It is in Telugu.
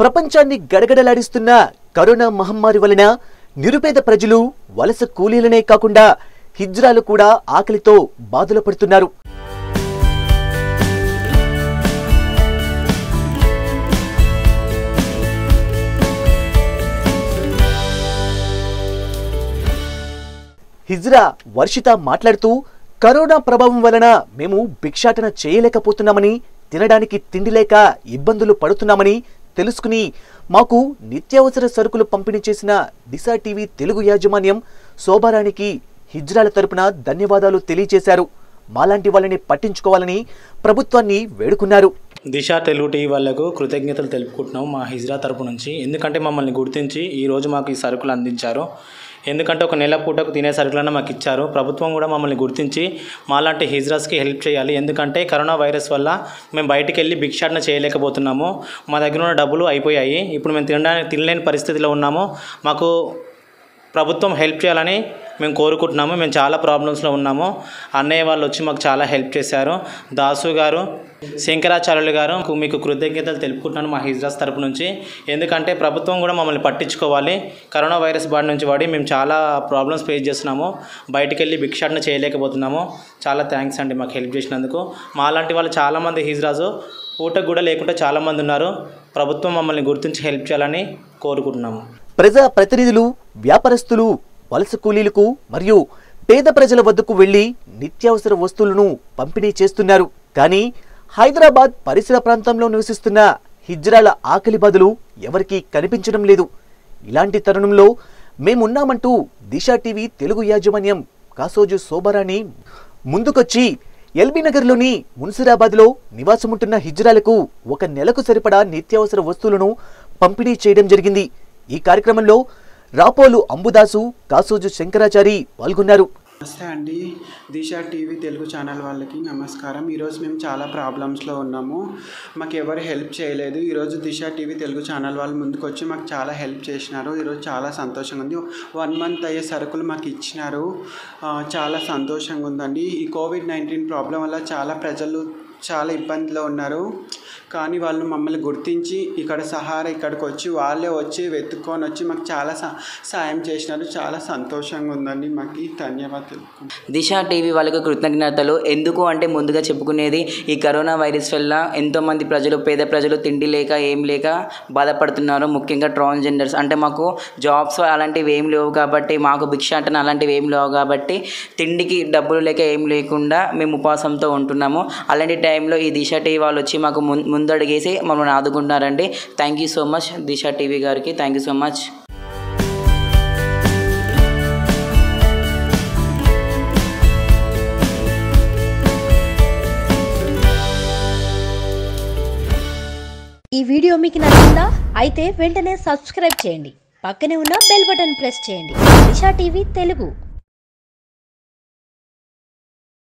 ప్రపంచాన్ని గడగడలాడిస్తున్న కరోనా మహమ్మారి వలన నిరుపేద ప్రజలు వలస కూలీలనే కాకుండా హిజ్రాలు కూడా ఆకలితో బాధలు పడుతున్నారు. హిజ్రా వర్షిత మాట్లాడుతూ కరోనా ప్రభావం వలన మేము భిక్షాటన చేయలేకపోతున్నామని తినడానికి తిండి లేక ఇబ్బందులు పడుతున్నామని తెలుసుకుని మాకు నిత్యావసర సరుకులు పంపిణీ చేసిన దిశా టీవీ తెలుగు యాజమాన్యం శోభారానికి హిజ్రాల తరపున ధన్యవాదాలు తెలియజేశారు. మాలాంటి వాళ్ళని పట్టించుకోవాలని ప్రభుత్వాన్ని వేడుకున్నారు. దిశ తెలుగు టీవీ వాళ్ళకు కృతజ్ఞతలు తెలుపుకుంటున్నాం మా హిజ్రా తరపు నుంచి. ఎందుకంటే మమ్మల్ని గుర్తించి ఈరోజు మాకు ఈ సరుకులు అందించారు. ఎందుకంటే ఒక నెల పూటకు తినే సరుకులను మాకు ఇచ్చారు. ప్రభుత్వం కూడా మమ్మల్ని గుర్తించి మాలాంటి హిజ్రాస్కి హెల్ప్ చేయాలి. ఎందుకంటే కరోనా వైరస్ వల్ల మేము బయటికి వెళ్ళి భిక్షాటన చేయలేకపోతున్నాము. మా దగ్గర ఉన్న డబ్బులు అయిపోయాయి. ఇప్పుడు మేము తినడానికి తినలేని పరిస్థితిలో ఉన్నాము. మాకు ప్రభుత్వం హెల్ప్ చేయాలని మేము కోరుకుంటున్నాము మేము చాలా ప్రాబ్లమ్స్లో ఉన్నాము. అన్నయ్య వాళ్ళు వచ్చి మాకు చాలా హెల్ప్ చేశారు. దాసు గారు శంకరాచార్యులు గారు మీకు కృతజ్ఞతలు తెలుపుకుంటున్నాను మా హిజ్రాస్ తరపు నుంచి. ఎందుకంటే ప్రభుత్వం కూడా మమ్మల్ని పట్టించుకోవాలి. కరోనా వైరస్ బాడి నుంచి పడి మేము చాలా ప్రాబ్లమ్స్ ఫేస్ చేస్తున్నాము. బయటికి వెళ్ళి భిక్షాటన చేయలేకపోతున్నాము. చాలా థ్యాంక్స్ అండి మాకు హెల్ప్ చేసినందుకు. మాలాంటి వాళ్ళు చాలామంది హిజ్రాజు ఊటకు కూడా లేకుండా చాలామంది ఉన్నారు. ప్రభుత్వం మమ్మల్ని గుర్తించి హెల్ప్ చేయాలని కోరుకుంటున్నాము. ప్రజా ప్రతినిధులు వ్యాపారస్తులు వలస కూలీలకు మరియు పేద ప్రజల వద్దకు వెళ్ళి నిత్యావసర వస్తువులను పంపిణీ చేస్తున్నారు. కానీ హైదరాబాద్ పరిసర ప్రాంతంలో నివసిస్తున్న హిజ్రాల ఆకలి బాధలు ఎవరికీ కనిపించడం లేదు. ఇలాంటి తరుణంలో మేమున్నామంటూ దిశ టీవీ తెలుగు యాజమాన్యం కాసోజు శోభారాణి ముందుకొచ్చి ఎల్బీ నగర్లోని మున్సిరాబాద్లో నివాసముంటున్న హిజ్రాలకు ఒక నెలకు సరిపడా నిత్యావసర వస్తువులను పంపిణీ చేయడం జరిగింది. ఈ కార్యక్రమంలో రాపోలు అంబుదాసు కాసోజు శంకరాచారి పాల్గొన్నారు. నమస్తే అండి. దిశ టీవీ తెలుగు ఛానల్ వాళ్ళకి నమస్కారం. ఈరోజు మేము చాలా ప్రాబ్లమ్స్లో ఉన్నాము. మాకు ఎవరు హెల్ప్ చేయలేదు. ఈరోజు దిశ టీవీ తెలుగు ఛానల్ వాళ్ళు ముందుకు వచ్చి మాకు చాలా హెల్ప్ చేసినారు. ఈరోజు చాలా సంతోషంగా ఉంది. వన్ మంత్ అయ్యే సరుకులు మాకు ఇచ్చినారు. చాలా సంతోషంగా ఉందండి. ఈ కోవిడ్ నైన్టీన్ ప్రాబ్లం వల్ల చాలా ప్రజలు చాలా ఇబ్బందిలో ఉన్నారు. కానీ వాళ్ళు మమ్మల్ని గుర్తించి ఇక్కడ సహారా ఇక్కడికి వచ్చి వాళ్ళే వచ్చి వెతుక్కొని వచ్చి మాకు చాలా సాయం చేసినారు. చాలా సంతోషంగా ఉందండి. మాకు ధన్యవాదాలు. దిశ టీవీ వాళ్ళకు కృతజ్ఞతలు. ఎందుకు అంటే ముందుగా చెప్పుకునేది ఈ కరోనా వైరస్ వల్ల ఎంతోమంది ప్రజలు పేద ప్రజలు తిండి లేక ఏం లేక బాధపడుతున్నారు. ముఖ్యంగా ట్రాన్స్జెండర్స్. అంటే మాకు జాబ్స్ అలాంటివి ఏం లేవు కాబట్టి మాకు భిక్షాటన అలాంటివి ఏం లేవు కాబట్టి తిండికి డబ్బులు లేక ఏం లేకుండా మేము ఉపవాసంతో ఉంటున్నాము. అలాంటి టైంలో ఈ దిశ టీవీ వాళ్ళు వచ్చి మాకు ముం- ముందడుగేసి మమ్మల్ని ఆదుకుంటున్నారండి. Thank you so much Disha TV గారికి. థ్యాంక్ యూ సో మచ్ ఈ వీడియో మీకు నచ్చిందా? అయితే వెంటనే సబ్స్క్రైబ్ చేయండి. పక్కనే ఉన్న బెల్ బటన్ ప్రెస్ చేయండి. దిశా టీవీ తెలుగు.